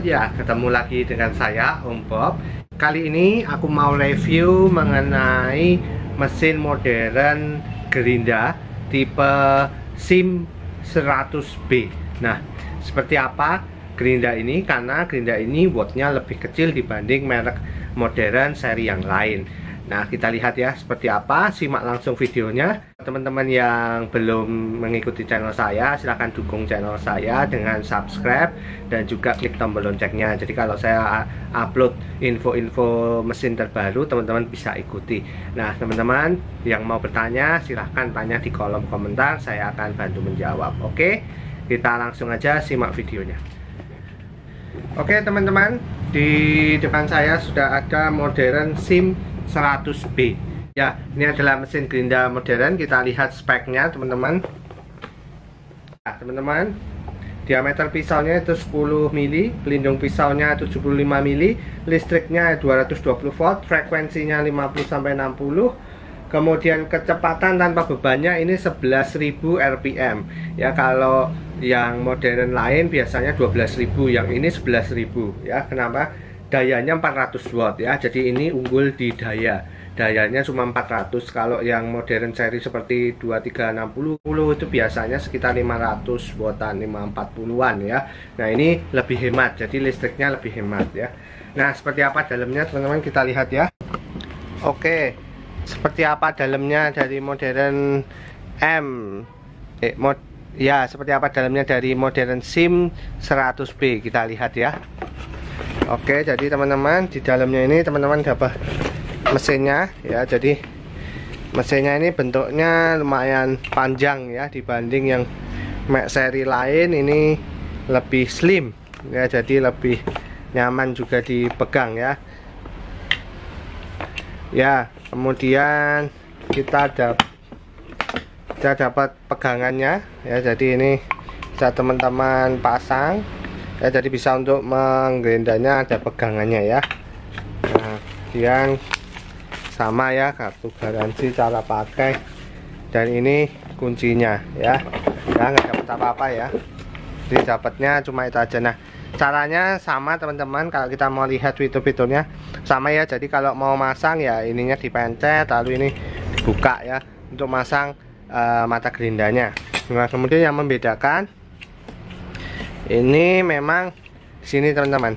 ya ketemu lagi dengan saya Om Bob. Kali ini aku mau review mengenai mesin modern Gerinda tipe SIM 100B Nah seperti apa Gerinda ini? Karena Gerinda ini wattnya lebih kecil dibanding merek modern seri yang lain Nah kita lihat ya seperti apa. Simak langsung videonya. Teman-teman yang belum mengikuti channel saya silahkan dukung channel saya dengan subscribe dan juga klik tombol loncengnya. Jadi kalau saya upload info-info mesin terbaru teman-teman bisa ikuti. Nah teman-teman yang mau bertanya silahkan tanya di kolom komentar. Saya akan bantu menjawab. Oke kita langsung aja simak videonya. Oke teman-teman. Di depan saya sudah ada modern SIM 100B ya ini adalah mesin gerinda modern. Kita lihat speknya teman-teman. Nah teman-teman diameter pisaunya itu 10 mili pelindung pisaunya 75 mili listriknya 220 volt frekuensinya 50 sampai 60 kemudian kecepatan tanpa bebannya ini 11.000 rpm ya kalau yang modern lain biasanya 12.000 yang ini 11.000 ya kenapa dayanya 400 watt ya. Jadi ini unggul di daya. Dayanya cuma 400 kalau yang modern seri seperti 2360 itu biasanya sekitar 500 wattan 540-an ya. Nah ini lebih hemat. Jadi listriknya lebih hemat ya. Nah seperti apa dalamnya teman-teman? Kita lihat ya. Oke. Seperti apa dalamnya dari modern M? Eh, mod ya seperti apa dalamnya dari modern SIM 100B kita lihat ya Oke jadi teman-teman di dalamnya ini teman-teman dapat mesinnya ya. Jadi mesinnya ini bentuknya lumayan panjang ya dibanding yang Mac seri lain. Ini lebih slim ya jadi lebih nyaman juga dipegang ya. Ya kemudian kita dapat kita dapat pegangannya ya. Jadi ini bisa teman-teman pasang ya jadi bisa untuk menggerindanya ada pegangannya ya. Nah yang sama ya kartu garansi cara pakai. Dan ini kuncinya ya. Ya nggak dapat apa-apa ya. Jadi dapatnya cuma itu aja. Nah caranya sama teman-teman. Kalau kita mau lihat fitur-fiturnya sama ya. Jadi kalau mau masang ya ininya dipencet lalu ini dibuka ya untuk masang uh, mata gerindanya. Nah kemudian yang membedakan ini memang sini teman-teman.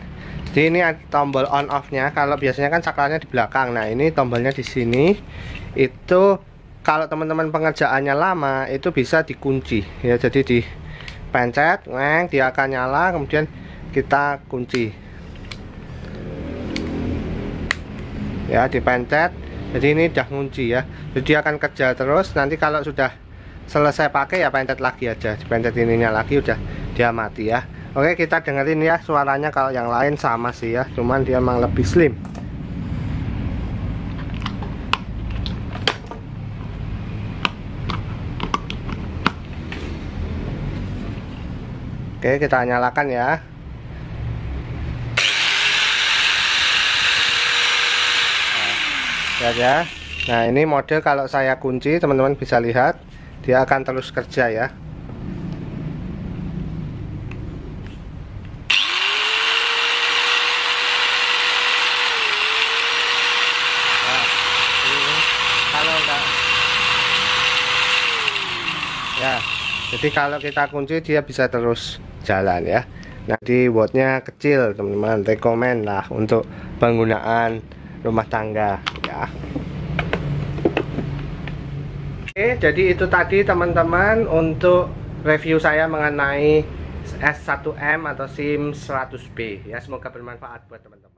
Jadi ini tombol on off nya kalau biasanya kan saklarnya di belakang. Nah ini tombolnya di sini. Itu kalau teman-teman pengerjaannya lama itu bisa dikunci. Ya jadi di pencet neng dia akan nyala kemudian kita kunci. Ya dipencet. Jadi ini udah kunci ya. Jadi dia akan kerja terus. Nanti kalau sudah selesai pakai ya pencet lagi aja. Dipencet ininya lagi udah dia mati ya. Oke kita dengerin ya suaranya kalau yang lain sama sih ya. Cuman dia emang lebih slim. Oke kita nyalakan ya. Nah, ya. Nah ini mode kalau saya kunci teman-teman bisa lihat. Dia akan terus kerja ya ya. Jadi kalau kita kunci dia bisa terus jalan ya. Di wattnya kecil teman-teman. Rekomend lah untuk penggunaan rumah tangga ya. Oke jadi itu tadi teman-teman untuk review saya mengenai S1M atau SIM 100B ya semoga bermanfaat buat teman-teman